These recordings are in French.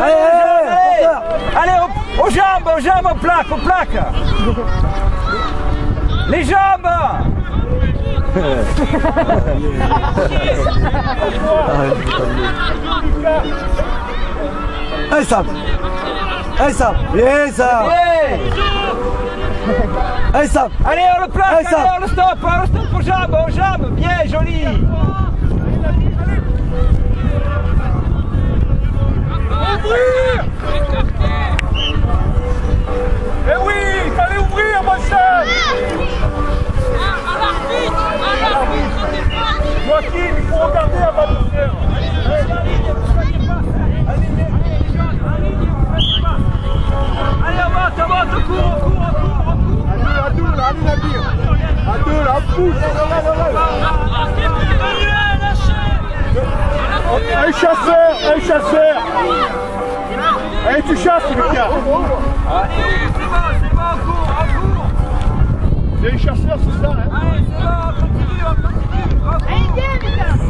Allez, allez, allez, aux, aux jambes, aux jambes, aux plaques, aux plaques. Les jambes. Allez Sam. Allez Sam. Bien Sam. Allez, Allez Sam. Allez, on le plaque, Allez, allez, on le stop, on le stop aux jambes, aux jambes, bien, joli. Allez, chasseur, allez, chasseur. Allez, tu chasses, Lucas. Allez, c'est bon, c'est bon, on court, on court. C'est les c'est ça, hein Allez, c'est bon, on continue, on continue. Allez, viens,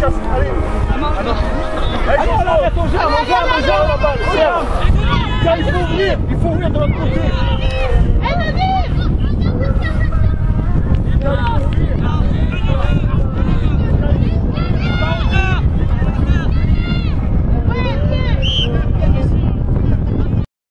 сейчас, смотри. Allez, on va mettre au jambes, au jambes, au jambes, Tiens, il faut ouvrir, il faut ouvrir de l'autre côté.